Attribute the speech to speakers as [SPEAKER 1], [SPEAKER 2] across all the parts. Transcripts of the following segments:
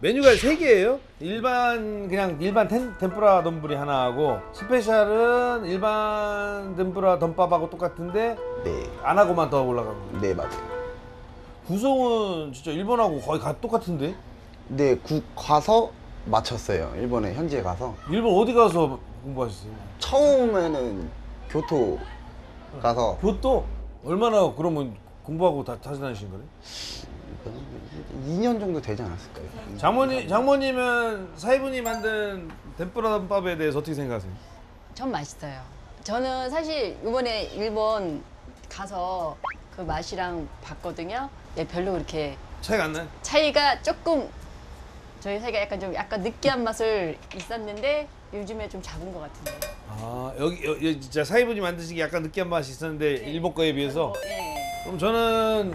[SPEAKER 1] 메뉴가 세 개예요. 일반 그냥 일반 텐, 덴뿌라丼하나 하고 스페셜은 일반 덴뿌라 덤밥하고 똑같은데
[SPEAKER 2] 네,
[SPEAKER 1] 안 하고만 더 올라가는 거.
[SPEAKER 2] 네 맞아요.
[SPEAKER 1] 구성은 진짜 일본하고 거의 가, 똑같은데.
[SPEAKER 2] 네, 국 가서 마쳤어요. 일본에 현지에 가서
[SPEAKER 1] 일본 어디 가서 공부하셨어요?
[SPEAKER 2] 처음에는 교토 가서
[SPEAKER 1] 교토 얼마나 그러면 공부하고 다 다시 다니신 거예요?
[SPEAKER 2] 2년 정도 되지 않았을까요?
[SPEAKER 1] 장모님 장모님은 사이분이 만든 덴뿌라 덤밥에 대해서 어떻게 생각하세요?
[SPEAKER 3] 전 맛있어요. 저는 사실 이번에 일본 가서 그 맛이랑 봤거든요. 예, 별로 그렇게
[SPEAKER 1] 차이가 안 나요?
[SPEAKER 3] 차이가 조금 저희 사이가 약간 좀 약간 느끼한 맛을 있었는데 요즘에 좀 작은 것 같은데.
[SPEAKER 1] 아 여기, 여기 진짜 사이분이 만드신 게 약간 느끼한 맛이 있었는데 일본 거에 비해서
[SPEAKER 3] 예.
[SPEAKER 1] 그럼 저는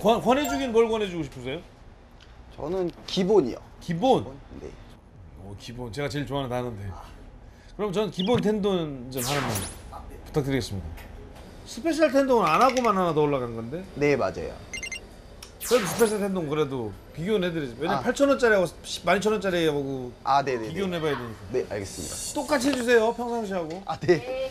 [SPEAKER 1] 권, 권해주긴 뭘 권해주고 싶으세요?
[SPEAKER 2] 저는 기본이요.
[SPEAKER 1] 기본.
[SPEAKER 2] 네.
[SPEAKER 1] 오, 기본 제가 제일 좋아하는 단어인데. 그럼 전 기본 텐동 좀 하나만 부탁드리겠습니다. 스페셜 텐동은 아나고만 하나 더 올라간 건데.
[SPEAKER 2] 네, 맞아요.
[SPEAKER 1] 그래도 스페셜 텐동 그래도 비교는 해드리죠. 왜냐면
[SPEAKER 2] 아.
[SPEAKER 1] 8,000원짜리하고 12,000원짜리하고
[SPEAKER 2] 아, 네, 네.
[SPEAKER 1] 비교는
[SPEAKER 2] 네.
[SPEAKER 1] 해봐야 되니까.
[SPEAKER 2] 네, 알겠습니다.
[SPEAKER 1] 똑같이 해주세요 평상시하고.
[SPEAKER 2] 아, 네.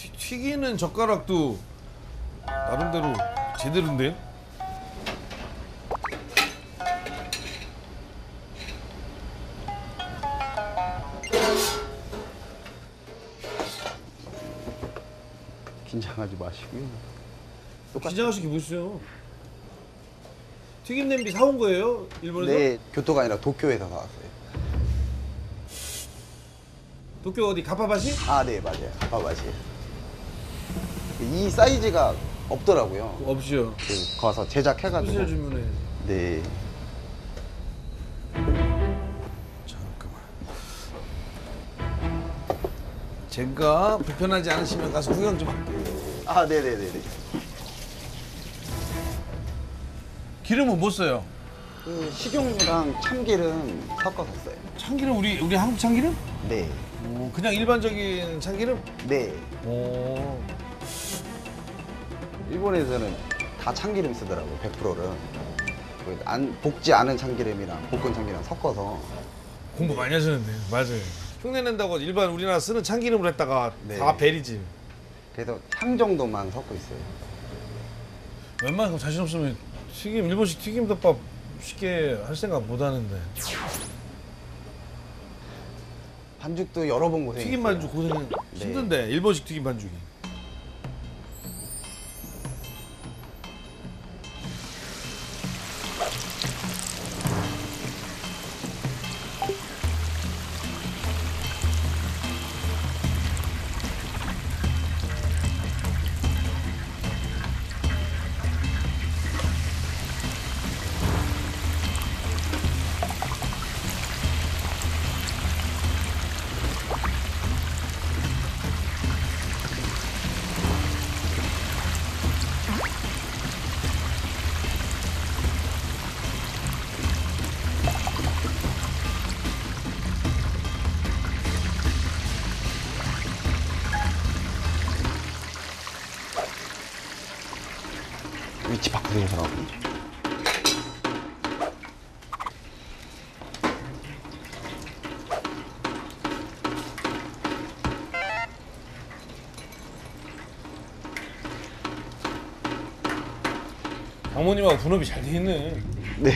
[SPEAKER 1] 튀, 튀기는 젓가락도 나름대로 제대로인데.
[SPEAKER 2] 긴장하지 마시고요. 똑같-
[SPEAKER 1] 긴장하시기 보시죠. 튀김 냄비 사온 거예요 일본에서?
[SPEAKER 2] 네, 교토가 아니라 도쿄에서 나왔어요.
[SPEAKER 1] 도쿄 어디 가파바시?
[SPEAKER 2] 아, 네, 맞아요. 아, 맞아요. 이 사이즈가 없더라고요.
[SPEAKER 1] 없이요.
[SPEAKER 2] 그 가서 제작해가지고.
[SPEAKER 1] 소시지 주문해.
[SPEAKER 2] 네.
[SPEAKER 1] 잠깐만. 제가 불편하지 않으시면 가서 구경 좀 할게요.
[SPEAKER 2] 아, 네네네네.
[SPEAKER 1] 기름은 못 써요.
[SPEAKER 2] 그 식용유랑 참기름 섞어서 써요.
[SPEAKER 1] 참기름 우리 우리 한국 참기름?
[SPEAKER 2] 네.
[SPEAKER 1] 오, 그냥 일반적인 참기름?
[SPEAKER 2] 네.
[SPEAKER 1] 오.
[SPEAKER 2] 일본에서는 다 참기름 쓰더라고요, 100%를. 그 안, 볶지 않은 참기름이랑 볶은 참기름 섞어서.
[SPEAKER 1] 공부 많이 하시는데 맞아요. 흉내 낸다고 일반 우리나라 쓰는 참기름으로 했다가
[SPEAKER 2] 네.
[SPEAKER 1] 다 베리지.
[SPEAKER 2] 그래서 향 정도만 섞고 있어요.
[SPEAKER 1] 웬만큼 자신 없으면 튀김 일본식 튀김 덮밥 쉽게 할 생각 못 하는데
[SPEAKER 2] 반죽도 여러 번 고생했어요.
[SPEAKER 1] 튀김 반죽 고생
[SPEAKER 2] 네.
[SPEAKER 1] 힘든데 일본식 튀김 반죽이.
[SPEAKER 2] 위치 바꾸세요, 사람.
[SPEAKER 1] 장모님하고 분업이 잘 돼 있네.
[SPEAKER 2] 네.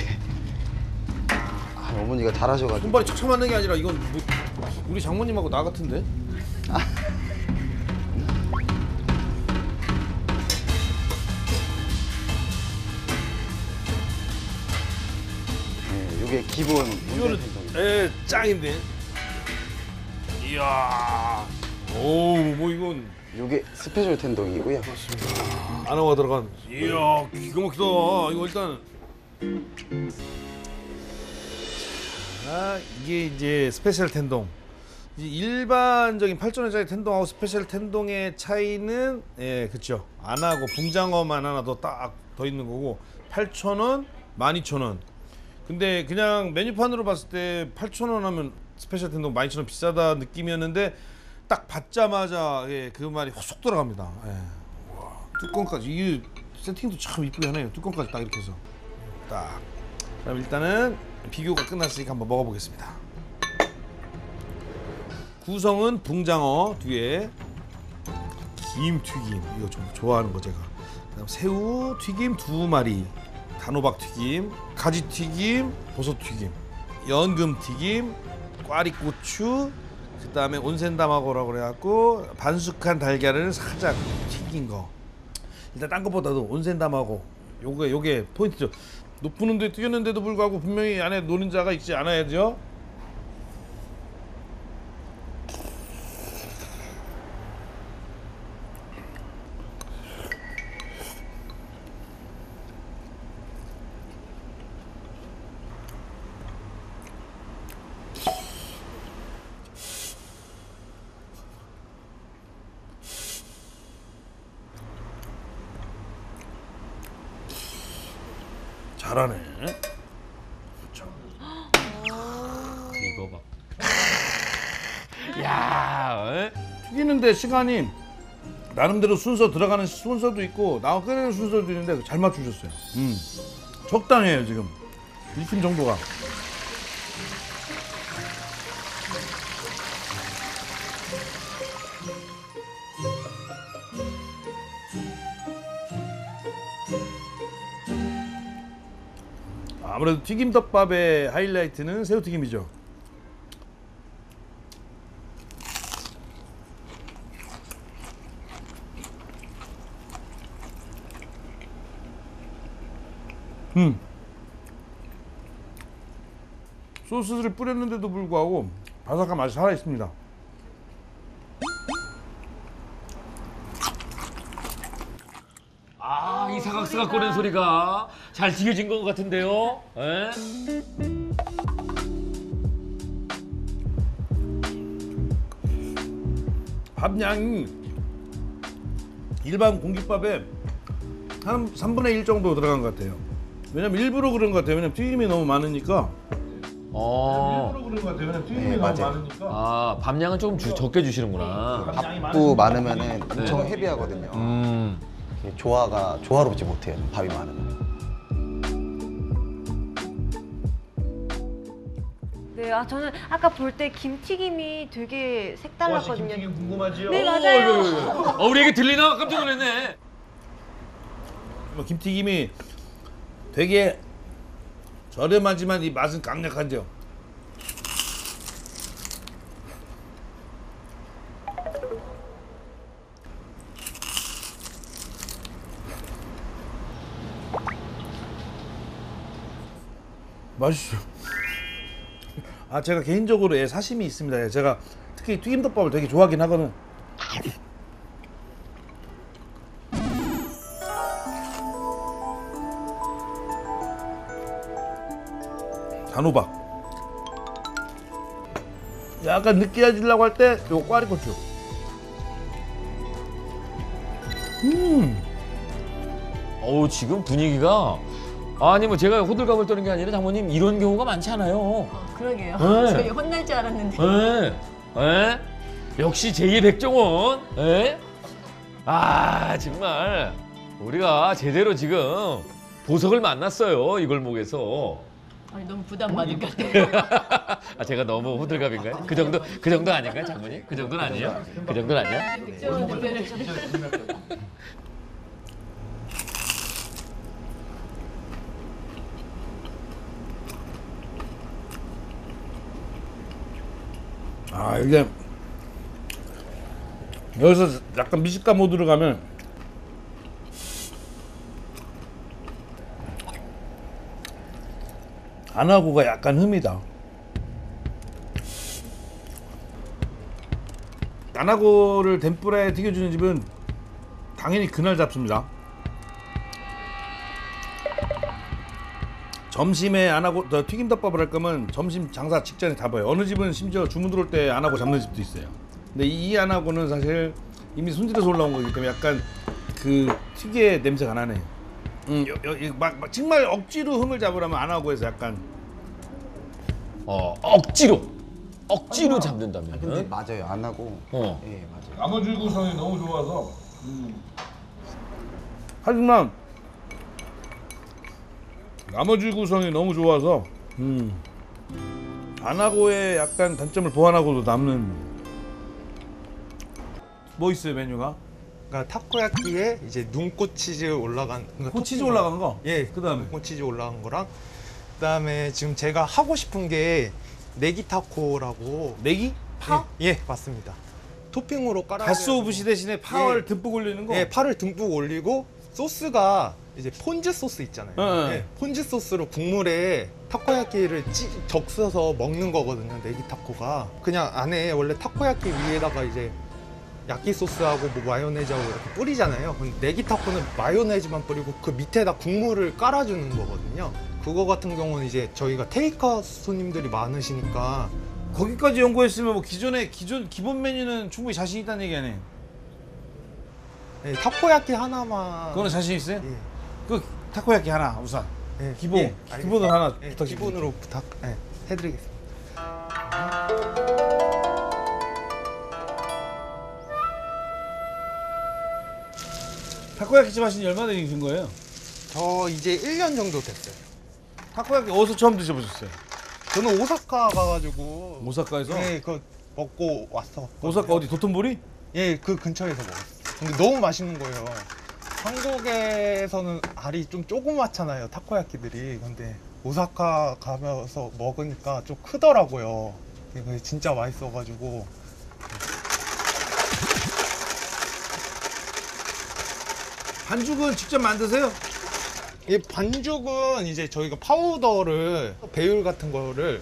[SPEAKER 2] 아, 어머니가 잘하셔가지고.
[SPEAKER 1] 손발이 척척 맞는 게 아니라 이건 뭐, 우리 장모님하고 나 같은데?
[SPEAKER 2] 기본.
[SPEAKER 1] 이거는 에 짱인데. 이야. 오, 뭐 이건
[SPEAKER 2] 이게 스페셜 텐동이고요.
[SPEAKER 1] 아나고가 들어간. 이야, 기가 막히다. 이거 일단. 아, 이게 이제 스페셜 텐동. 이 일반적인 8,000원짜리 텐동하고 스페셜 텐동의 차이는 예, 그쵸. 아나고 붕장어만 하나 더 딱 더 있는 거고 8,000원 12,000원. 근데 그냥 메뉴판으로 봤을 때 8,000원 하면 스페셜 텐동 12,000원 비싸다 느낌이었는데 딱 받자마자 예, 그 말이 훅 들어갑니다. 예. 와, 뚜껑까지 이 세팅도 참 이쁘게 하네요. 뚜껑까지 딱 이렇게 해서 딱. 그럼 일단은 비교가 끝났으니까 한번 먹어보겠습니다. 구성은 붕장어 뒤에 김 튀김 이거 좀 좋아하는 거 제가. 그다음 새우 튀김 두 마리, 단호박 튀김, 가지 튀김, 버섯 튀김, 연금 튀김, 꽈리고추, 그다음에 온센 다마고라고 그래갖고 반숙한 달걀을 살짝 튀긴 거. 일단 딴 것보다도 온센 다마고 요게 요게 포인트죠. 높은 온도에 튀겼는데도 불구하고 분명히 안에 노른자가 있지 않아야죠. 잘하네.
[SPEAKER 4] 이거 봐. 야, 에?
[SPEAKER 1] 튀기는데 시간이 나름대로 순서 들어가는 순서도 있고 나와 끓이는 순서도 있는데 잘 맞추셨어요. 음. 적당해요 지금 익힘 정도가. 아무래도 튀김덮밥의 하이라이트는 새우튀김이죠. 음. 소스를 뿌렸는데도 불구하고 바삭한 맛이 살아 있습니다.
[SPEAKER 4] 아, 이 사각사각 거리는 소리가 잘 튀겨진 것 같은데요. 에?
[SPEAKER 1] 밥 양이 일반 공깃밥에 한 3분의 1 정도 들어간 것 같아요. 왜냐면 일부러 그런 것 같아요. 왜냐면 튀김이 너무 많으니까.
[SPEAKER 4] 어.
[SPEAKER 1] 일부러 그런 것 같아요. 왜냐면 튀김이
[SPEAKER 2] 네,
[SPEAKER 1] 너무
[SPEAKER 2] 맞아요.
[SPEAKER 1] 많으니까.
[SPEAKER 4] 아, 밥량은 조금 주- 적게 주시는구나.
[SPEAKER 2] 밥도 많으면은 엄청 헤비하거든요.
[SPEAKER 4] 음.
[SPEAKER 2] 조화가 조화롭지 못해요. 밥이 많으면.
[SPEAKER 5] 네, 아 저는 아까 볼 때 김튀김이 되게 색달랐거든요.
[SPEAKER 1] 궁금하지요?
[SPEAKER 5] 네, 맞아요.
[SPEAKER 4] 어, 우리 얘기 들리나? 깜짝 놀랐네.
[SPEAKER 1] 뭐 김튀김이 되게 저렴하지만 이 맛은 강력하죠. 맛있어. 아 제가 개인적으로 예, 사심이 있습니다. 예, 제가 특히 튀김덮밥을 되게 좋아하긴 하거든. 단호박. 약간 느끼해지려고 할 때 요 꽈리고추. 음.
[SPEAKER 4] 어우, 지금 분위기가 아니 뭐 제가 호들갑을 떠는 게 아니라 장모님 이런 경우가 많지 않아요.
[SPEAKER 3] 어, 그러게요.
[SPEAKER 4] 네.
[SPEAKER 3] 저희 혼날 줄 알았는데.
[SPEAKER 4] 에? 에? 역시 제2의 백종원. 에? 아 정말 우리가 제대로 지금 보석을 만났어요 이 골목에서.
[SPEAKER 3] 아니, 너무 부담 받을 것 같아요.
[SPEAKER 4] 아 제가 너무 호들갑인가요? 그 정도 그 정도 아닌가요 장모님? 그 정도는 아니에요? 그 정도는 아니야?
[SPEAKER 3] 백종원 대표를
[SPEAKER 1] 아 이게 여기서 약간 미식가 모드로 가면 안 하고가 약간 흠이다. 안하고를 덴뿌라에 튀겨주는 집은 당연히 그날 잡습니다. 점심에 안 하고 더 튀김덮밥을 할 거면 점심 장사 직전에 잡아요. 어느 집은 심지어 주문 들어올 때 안 하고 잡는 집도 있어요. 근데 이 안 하고는 사실 이미 손질해서 올라온 거기 때문에 약간 그 특유의 냄새가 나네. 음, 여, 여, 이 막, 막 정말 억지로 흠을 잡으려면 안 하고 해서 약간
[SPEAKER 4] 어 억지로 억지로
[SPEAKER 2] 근데
[SPEAKER 4] 잡는다면.
[SPEAKER 2] 맞아요. 안 하고.
[SPEAKER 4] 어.
[SPEAKER 2] 예, 맞아요.
[SPEAKER 1] 나머지 구성이 너무 좋아서 하지만 나머지 구성이 너무 좋아서 음, 아나고의 약간 단점을 보완하고도 남는 뭐 있어요 메뉴가?
[SPEAKER 6] 그러니까 타코야끼에 이제 눈꽃 치즈 올라간 그러니까
[SPEAKER 1] 그 치즈
[SPEAKER 6] 토핑으로-
[SPEAKER 1] 올라간 거?
[SPEAKER 6] 예
[SPEAKER 1] 그다음에?
[SPEAKER 6] 눈꽃 치즈 올라간 거랑 그다음에 지금 제가 하고 싶은 게 네기 타코라고
[SPEAKER 1] 네기? 파?
[SPEAKER 6] 예, 예, 맞습니다 토핑으로 깔아
[SPEAKER 1] 가쓰오부시 대신에 파를
[SPEAKER 6] 예.
[SPEAKER 1] 듬뿍 올리는 거?
[SPEAKER 6] 예 파를 듬뿍 올리고 소스가 이제 폰즈 소스 있잖아요
[SPEAKER 1] 예, 예.
[SPEAKER 6] 예, 폰즈 소스로 국물에 타코야끼를 찌, 적셔서 먹는 거거든요 네기 타코가 그냥 안에 원래 타코야끼 위에다가 이제 야끼 소스하고 뭐 마요네즈하고 이렇게 뿌리잖아요. 근데 네기 타코는 마요네즈만 뿌리고 그 밑에다 국물을 깔아주는 거거든요. 그거 같은 경우는 이제 저희가 테이크아웃 손님들이 많으시니까
[SPEAKER 1] 거기까지 연구했으면 뭐 기존의 기존 기본 메뉴는 충분히 자신 있다는 얘기 아니에요?
[SPEAKER 6] 예, 타코야끼 하나만
[SPEAKER 1] 그거는 자신 있어요?
[SPEAKER 6] 예,
[SPEAKER 1] 그 타코야끼 하나 우선
[SPEAKER 6] 예,
[SPEAKER 1] 기본
[SPEAKER 6] 예.
[SPEAKER 1] 기본을 하나
[SPEAKER 6] 예,
[SPEAKER 1] 부탁드립니다.
[SPEAKER 6] 기본으로 부탁 예, 해드리겠습니다.
[SPEAKER 1] 타코야끼 집 하신 지 얼마나 되신 거예요?
[SPEAKER 6] 저 이제 1년 정도 됐어요.
[SPEAKER 1] 타코야끼 어디서 처음 드셔보셨어요?
[SPEAKER 6] 저는 오사카 가가지고
[SPEAKER 1] 오사카에서?
[SPEAKER 6] 예, 그거 먹고 왔어.
[SPEAKER 1] 오사카 어디 도톤보리?
[SPEAKER 6] 예, 그 근처에서 먹었어요. 근데 너무 맛있는 거예요. 한국에서는 알이 좀 조그맣잖아요, 타코야끼들이. 근데 오사카 가면서 먹으니까 좀 크더라고요. 이거 진짜 맛있어가지고.
[SPEAKER 1] 반죽은 직접 만드세요?
[SPEAKER 6] 이 반죽은 이제 저희가 파우더를 배율 같은 거를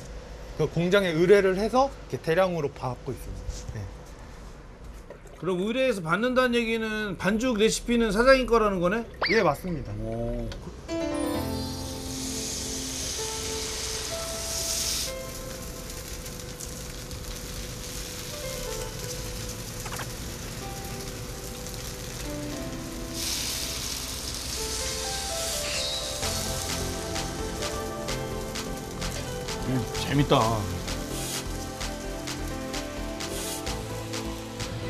[SPEAKER 6] 그 공장에 의뢰를 해서 이렇게 대량으로 받고 있습니다. 네.
[SPEAKER 1] 그럼 의뢰해서 받는다는 얘기는 반죽 레시피는 사장님 거라는 거네?
[SPEAKER 6] 예, 맞습니다.
[SPEAKER 1] 오. 재밌다.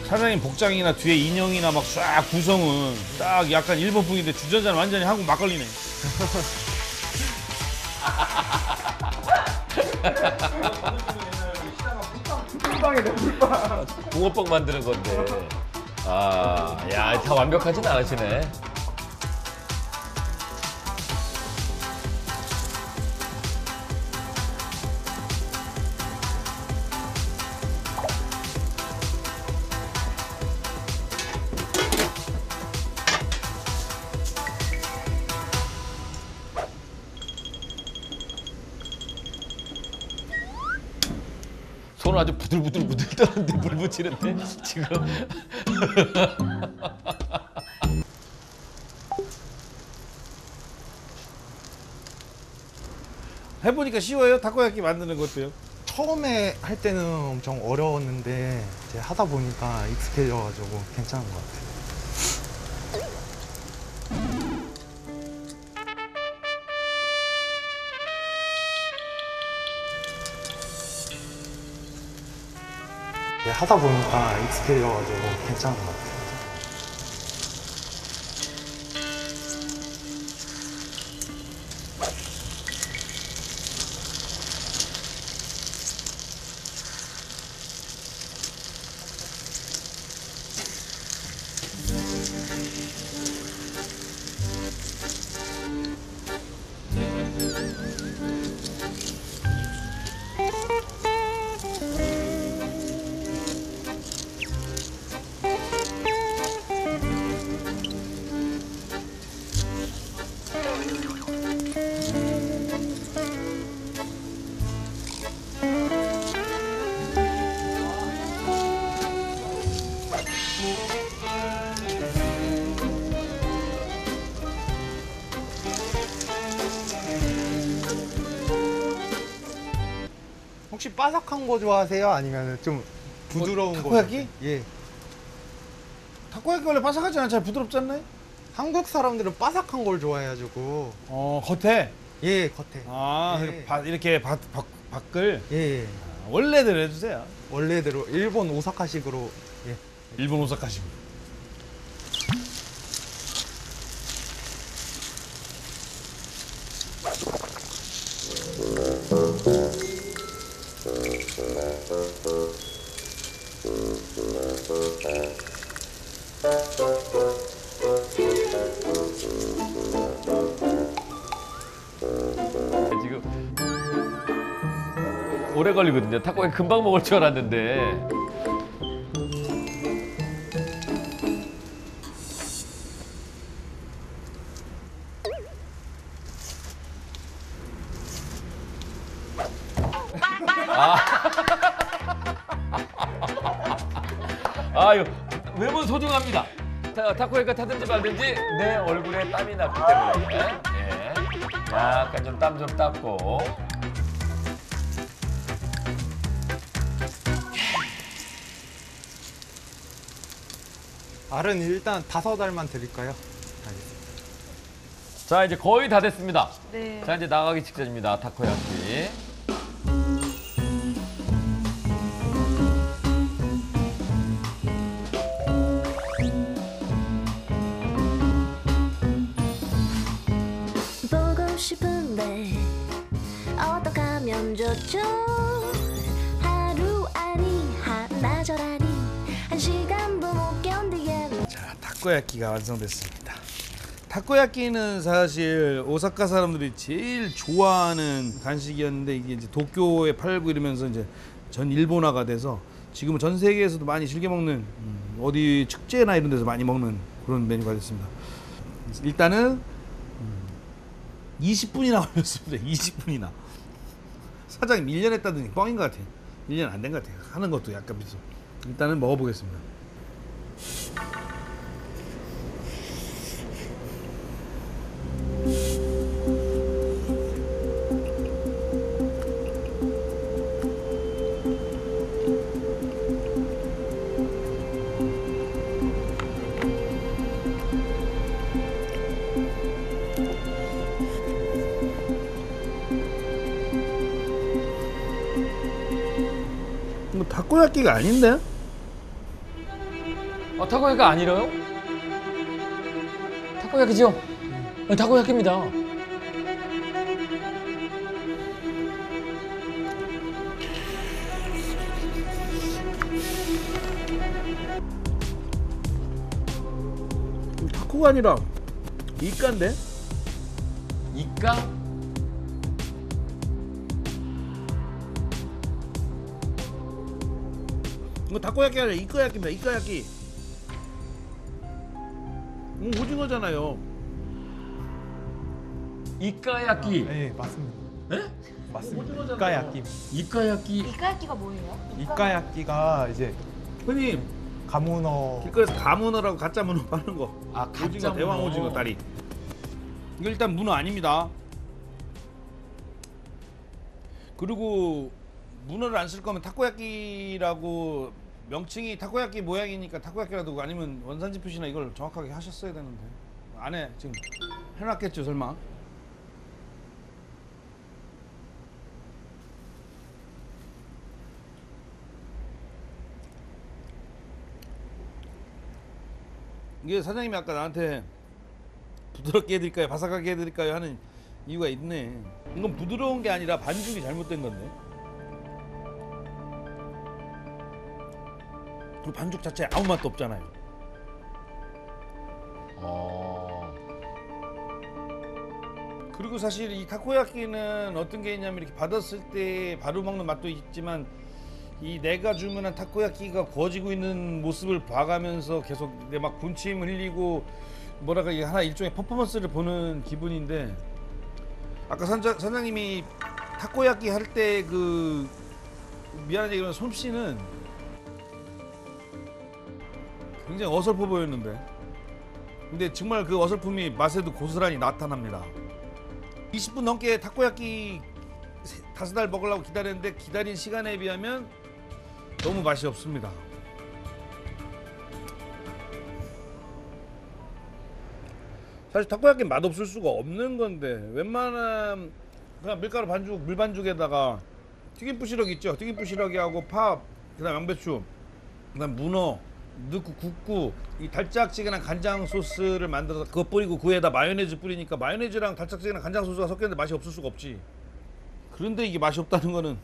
[SPEAKER 1] 사장님 복장이나 뒤에 인형이나 막 쫙 구성은 딱 약간 일본 풍인데 주전자는 완전히 한국 막걸리네.
[SPEAKER 4] 붕어빵 만드는 건데. 아, 야, 다 완벽하진 않으시네. 떠는데 물 붙이는데 지금
[SPEAKER 1] 해보니까 쉬워요? 타코야끼 만드는 것도요?
[SPEAKER 6] 처음에 할 때는 엄청 어려웠는데 이제 하다 보니까 익숙해져가지고 괜찮은 것 같아요. 하다 보니까 익숙해져가지고 괜찮은 것 같아요. 바삭한 거 좋아하세요? 아니면 좀 부드러운 거?
[SPEAKER 1] 타코야끼?
[SPEAKER 6] 예.
[SPEAKER 1] 타코야끼 원래 바삭하지 않아요? 잘 부드럽지 않나요?
[SPEAKER 6] 한국 사람들은 바삭한 걸 좋아해가지고
[SPEAKER 1] 어 겉에
[SPEAKER 6] 예 겉에
[SPEAKER 1] 아
[SPEAKER 6] 예.
[SPEAKER 1] 이렇게 바- 이렇게 바, 바, 밖을
[SPEAKER 6] 예, 예.
[SPEAKER 1] 아, 원래대로 해주세요.
[SPEAKER 6] 원래대로 일본 오사카식으로 예.
[SPEAKER 1] 일본 오사카식.
[SPEAKER 4] 오래 걸리거든요. 타코야키 금방 먹을 줄 알았는데. 아, 아유 외모는 소중합니다. 타, 타코야키가 타든지 말든지 내 얼굴에 땀이 났기 때문에 예. 약간 좀 땀 좀 닦고
[SPEAKER 6] 알은 일단 다섯 알만 드릴까요? 알겠습니다.
[SPEAKER 4] 자 이제 거의 다 됐습니다.
[SPEAKER 5] 네.
[SPEAKER 4] 자 이제 나가기 직전입니다. 타코야키.
[SPEAKER 1] 타코야끼가 완성됐습니다. 타코야끼는 사실 오사카 사람들이 제일 좋아하는 간식이었는데 이게 이제 도쿄에 팔고 이러면서 이제 전 일본화가 돼서 지금은 전 세계에서도 많이 즐겨 먹는 음, 어디 축제나 이런 데서 많이 먹는 그런 메뉴가 됐습니다. 일단은 음, 20분이나 걸렸습니다. 20분이나. 사장님 1년 했다더니 뻥인 것 같아요. 1년 안 된 것 같아요. 하는 것도 약간 비슷. 일단은 먹어보겠습니다. 타코야끼가 아닌데?
[SPEAKER 4] 어, 타코야키가 아니래요? 타코야키죠? 네, 타코야키입니다.
[SPEAKER 1] 타코가 아니라 이까인데?
[SPEAKER 4] 이까?
[SPEAKER 1] 이거 타코야끼 아니라 이까야끼입니다. 이까야끼. 음, 오징어잖아요.
[SPEAKER 4] 이까야키.
[SPEAKER 6] 예 맞습니다.
[SPEAKER 4] 에?
[SPEAKER 6] 맞습니다. 이까야끼.
[SPEAKER 4] 이까야키.
[SPEAKER 5] 이까야끼가 뭐예요?
[SPEAKER 6] 이까야끼가 이제
[SPEAKER 1] 형님
[SPEAKER 6] 가문어
[SPEAKER 1] 길거리에서 가문어라고 가짜 문어 파는 거.
[SPEAKER 4] 아, 가짜
[SPEAKER 1] 오징어 대왕
[SPEAKER 4] 문어.
[SPEAKER 1] 오징어 다리. 이거 일단 문어 아닙니다. 그리고 문어를 안 쓸 거면 타코야끼라고 명칭이 타코야끼 모양이니까 타코야끼라도 아니면 원산지 표시나 이걸 정확하게 하셨어야 되는데. 안에 지금 해놨겠죠 설마? 이게 사장님이 아까 나한테 부드럽게 해드릴까요? 바삭하게 해드릴까요? 하는 이유가 있네. 이건 부드러운 게 아니라 반죽이 잘못된 건데 그 반죽 자체에 아무 맛도 없잖아요
[SPEAKER 4] 어.
[SPEAKER 1] 그리고 사실 이 타코야끼는 어떤 게 있냐면 이렇게 받았을 때 바로 먹는 맛도 있지만 이 내가 주문한 타코야끼가 구워지고 있는 모습을 봐가면서 계속 내 막 군침 흘리고 뭐랄까 이게 하나 일종의 퍼포먼스를 보는 기분인데 아까 산장, 사장님이 타코야끼 할 때 그 미안한 얘기지만 솜씨는 굉장히 어설퍼 보였는데. 근데 정말 그 어설픔이 맛에도 고스란히 나타납니다. 20분 넘게 타코야끼 세- 다섯 알 먹으려고 기다렸는데 기다린 시간에 비하면 너무 맛이 없습니다. 사실 타코야끼 맛 없을 수가 없는 건데 웬만한 그냥 밀가루 반죽 물 반죽에다가 튀김 부시럭 있죠? 튀김 부시럭이하고 파 그다음 양배추 그다음 문어 넣고 굽고 이 달짝지근한 간장 소스를 만들어서 그거 뿌리고 그 위에다 마요네즈 뿌리니까 마요네즈랑 달짝지근한 간장 소스가 섞였는데 맛이 없을 수가 없지. 그런데 이게 맛이 없다는 거는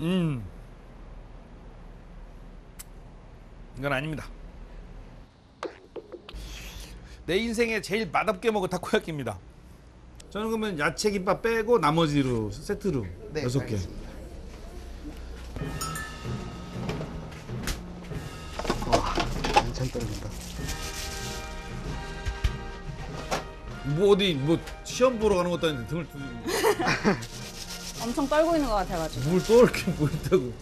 [SPEAKER 1] 음. 이건 아닙니다. 내 인생에 제일 맛없게 먹은 타코야끼입니다. 저는 그러면 야채 김밥 빼고 나머지로 세트로
[SPEAKER 7] 네,
[SPEAKER 1] 여섯 개.
[SPEAKER 7] 알겠습니다. 완전 떨린다.
[SPEAKER 1] 뭐 어디 뭐 시험 보러 가는 것도 아닌데 등을
[SPEAKER 8] 엄청 떨고 있는 것 같아가지고.
[SPEAKER 1] 뭘 떠올게 뭐 있다고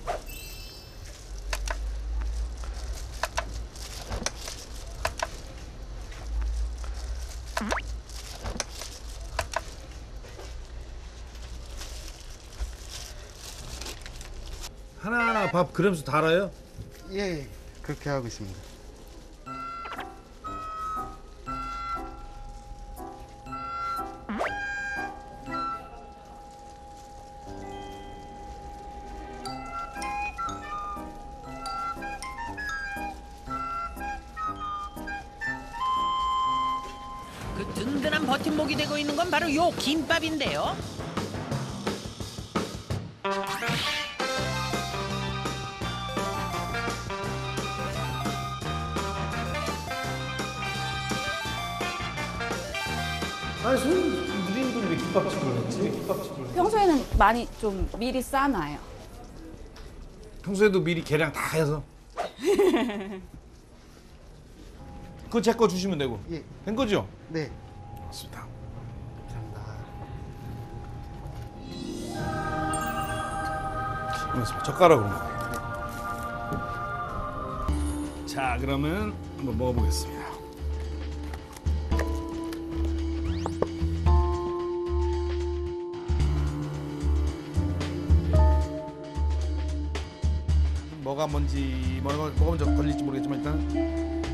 [SPEAKER 1] 하나하나 밥 그램수 달아요?
[SPEAKER 7] 예, 그렇게 하고 있습니다.
[SPEAKER 1] 아니 손 무딘 분이 왜 김밥집을 했지? 왜 김밥집을
[SPEAKER 3] 평소에는 많이 좀 미리 싸놔요.
[SPEAKER 1] 평소에도 미리 계량 다 해서 그거 제 거 주시면 되고
[SPEAKER 7] 예,
[SPEAKER 1] 된 거죠?
[SPEAKER 7] 네,
[SPEAKER 1] 맞습니다
[SPEAKER 7] 감사합니다.
[SPEAKER 1] 알겠습니다. 젓가락으로 먹어요. 자, 그러면 한번 먹어보겠습니다. 뭐가 뭔지 뭐가 뭐가 먼저 걸릴지 모르겠지만 일단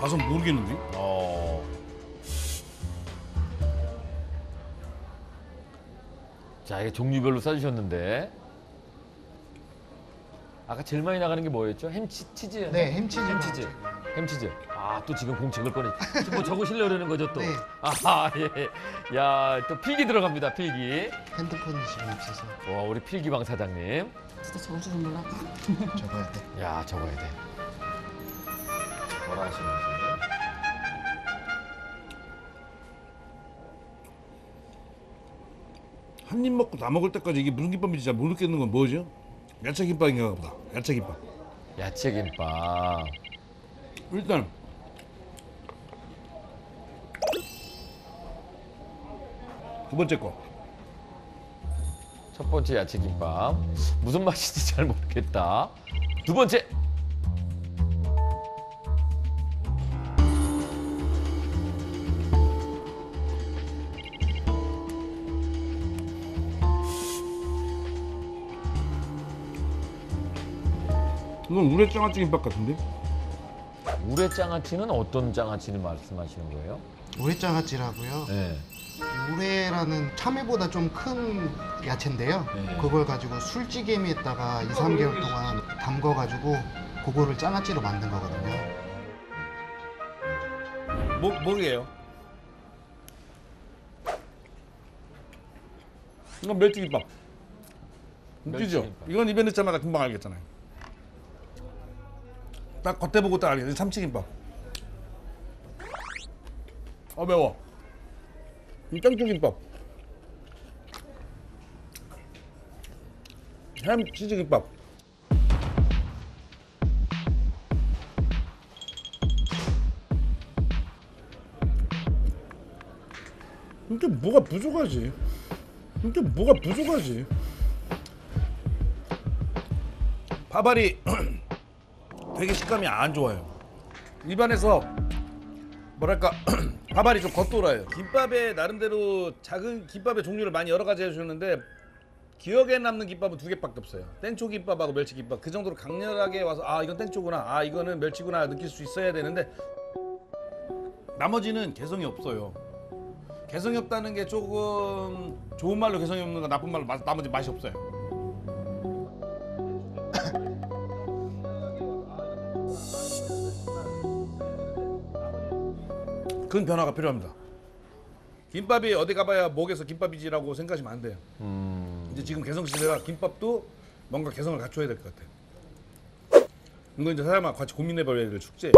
[SPEAKER 1] 봐서 모르겠는데.
[SPEAKER 4] 어. 자, 이게 종류별로 싸주셨는데. 아까 제일 많이 나가는 게 뭐였죠? 햄치 치즈.
[SPEAKER 7] 네, 햄치즈.
[SPEAKER 4] 햄치즈. 햄치즈. 아, 또 지금 공책을 꺼내. 지금 뭐 적으시려고 그러는 거죠, 또?
[SPEAKER 7] 네.
[SPEAKER 4] 아하, 예. 야, 또 필기 들어갑니다, 필기.
[SPEAKER 7] 핸드폰이 지금 없어서
[SPEAKER 4] 와, 우리 필기방 사장님.
[SPEAKER 3] 진짜 저울 줄은 몰라.
[SPEAKER 7] 적어야 돼.
[SPEAKER 4] 야, 적어야 돼. 뭐라 하시는지.
[SPEAKER 1] 한 입 먹고 다 먹을 때까지 이게 무슨 김밥인지 잘 모르겠는 건 뭐죠? 야채 김밥인가 보다. 야채 김밥.
[SPEAKER 4] 야채 김밥.
[SPEAKER 1] 일단 두 번째 거.
[SPEAKER 4] 첫 번째 야채 김밥. 무슨 맛인지 잘 모르겠다. 두 번째.
[SPEAKER 1] 이건 우레 장아찌 김밥 같은데?
[SPEAKER 4] 우레 장아찌는 어떤 장아찌를 말씀하시는 거예요?
[SPEAKER 7] 우레장아찌라고요.
[SPEAKER 4] 네.
[SPEAKER 7] 우레라는 참외보다 좀 큰 야채인데요.
[SPEAKER 4] 네.
[SPEAKER 7] 그걸 가지고 술찌개미에다가 2, 3개월 동안 담궈가지고 그거를 장아찌로 만든 거거든요.
[SPEAKER 1] 뭐 뭐게요? 이건 멸치 김밥. 웃기죠?
[SPEAKER 4] 멸치김밥.
[SPEAKER 1] 이건 입에 넣자마자 금방 알겠잖아요. 딱 겉에 보고 딱 알겠어요. 참치김밥. 아 매워. 이 짱쭈김밥. 햄 치즈김밥. 이게 뭐가 부족하지? 이게 뭐가 부족하지? 파발이 되게 식감이 안 좋아요. 입안에서 뭐랄까 파발이 좀 겉돌아요. 김밥에 나름대로 작은 김밥의 종류를 많이 여러 가지 해주셨는데 기억에 남는 김밥은 두 개밖에 없어요. 땡초 김밥하고 멸치 김밥. 그 정도로 강렬하게 와서 아 이건 땡초구나, 아 이거는 멸치구나 느낄 수 있어야 되는데 나머지는 개성이 없어요. 개성이 없다는 게 조금 좋은 말로 개성이 없는 거 나쁜 말로 맛- 나머지 맛이 없어요. 큰 변화가 필요합니다. 김밥이 어디 가봐야 목에서 김밥이지라고 생각하시면 안 돼요. 이제 지금 개성 시대라 김밥도 뭔가 개성을 갖춰야 될 것 같아요. 이거 이제 사람과 같이 고민해봐야 될 축제예요.